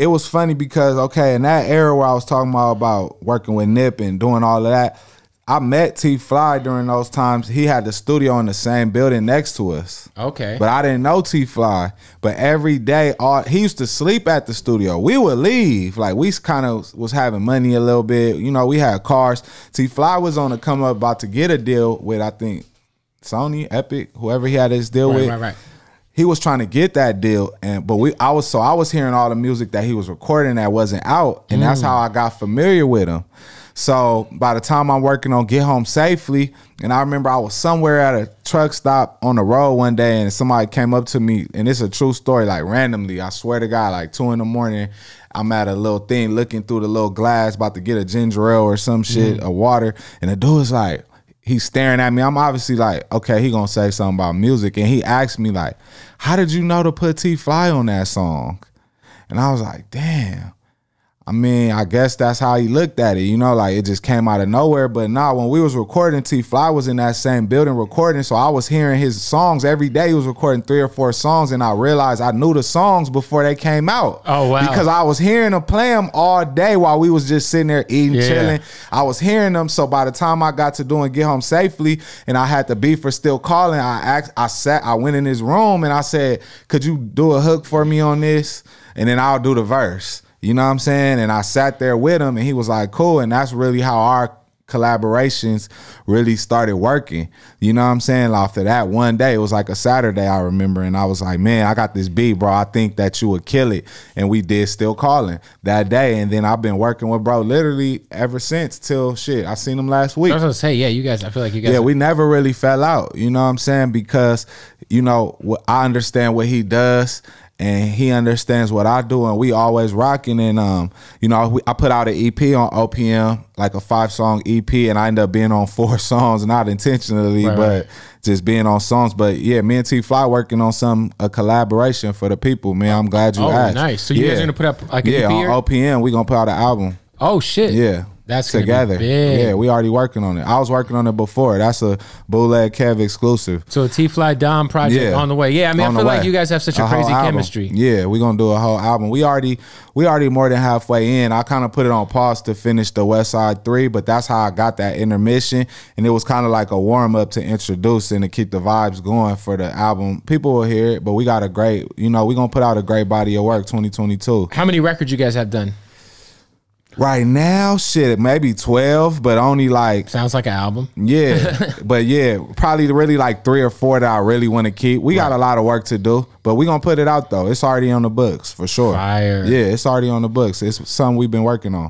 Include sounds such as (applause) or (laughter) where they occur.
it was funny because okay, in that era where I was talking about about working with Nip and doing all of that, I met TeeFlii during those times. He had the studio in the same building next to us. Okay. But I didn't know TeeFlii. But every day, all he used to sleep at the studio. We would leave. Like we kind of was having money a little bit. You know, we had cars. TeeFlii was on the come up about to get a deal with I think Sony, Epic, whoever he had his deal right, with right, right. He was trying to get that deal and but we I was so I was hearing all the music that he was recording that wasn't out and that's how mm. I got familiar with him. So by the time I'm working on Get Home Safely, and I remember I was somewhere at a truck stop on the road one day and somebody came up to me and it's a true story, like randomly. I swear to God, like two in the morning, I'm at a little thing looking through the little glass, about to get a ginger ale or some shit, mm. a water, and the dude is like, he's staring at me. I'm obviously like, okay, he gonna say something about music. And he asked me like, how did you know to put TeeFlii on that song? And I was like, damn. I mean, I guess that's how he looked at it, you know, like it just came out of nowhere. But nah, when we was recording, TeeFlii was in that same building recording. So I was hearing his songs every day. He was recording three or four songs, and I realized I knew the songs before they came out. Oh, wow. Because I was hearing him play them all day while we was just sitting there eating, Yeah. chilling. I was hearing them. So by the time I got to doing Get Home Safely and I had the beef for still calling, I asked, I sat, I went in his room and I said, Could you do a hook for me on this? And then I'll do the verse. You know what I'm saying? And I sat there with him and he was like, Cool. And that's really how our collaborations really started working. You know what I'm saying? After that one day, it was like a Saturday, I remember, and I was like, man, I got this beat, bro. I think that you would kill it. And we did still calling that day. And then I've been working with bro literally ever since till shit. I seen him last week. I was gonna say, yeah, you guys. I feel like you guys. Yeah, we never really fell out. You know what I'm saying? Because you know I understand what he does, and he understands what I do, and we always rocking. And um, you know, we, I put out an EP on OPM, like a five song EP, and I ended up being on (laughs) four songs, not intentionally, Right, but right. just being on songs. But yeah, me and TeeFlii working on some a collaboration for the people. Man, I'm glad you Oh, asked. nice. So you guys are gonna put up, like, an yeah EP on or- OPM. We gonna put out an album. oh shit. Yeah. That's together. Yeah, we already working on it. I was working on it before. That's a bootleg Kev exclusive. So a TeeFlii Dom project Yeah. on the way. Yeah, I mean, On I feel like you guys have such a, whole crazy chemistry. Yeah, we're gonna do a whole album. We already we already more than halfway in. I kind of put it on pause to finish the West Side Three, but that's how I got that intermission, and it was kind of like a warm up to introduce and to keep the vibes going for the album. People will hear it, but we got a great, you know, we gonna put out a great body of work 2022. How many records you guys have done? Right now, shit, maybe 12, but only like Sounds like an album. Yeah, (laughs) but yeah, probably really like three or four that I really want to keep. We got a lot of work to do, but we gonna put it out though. It's already on the books for sure. Fire. Yeah, it's already on the books. It's something we've been working on.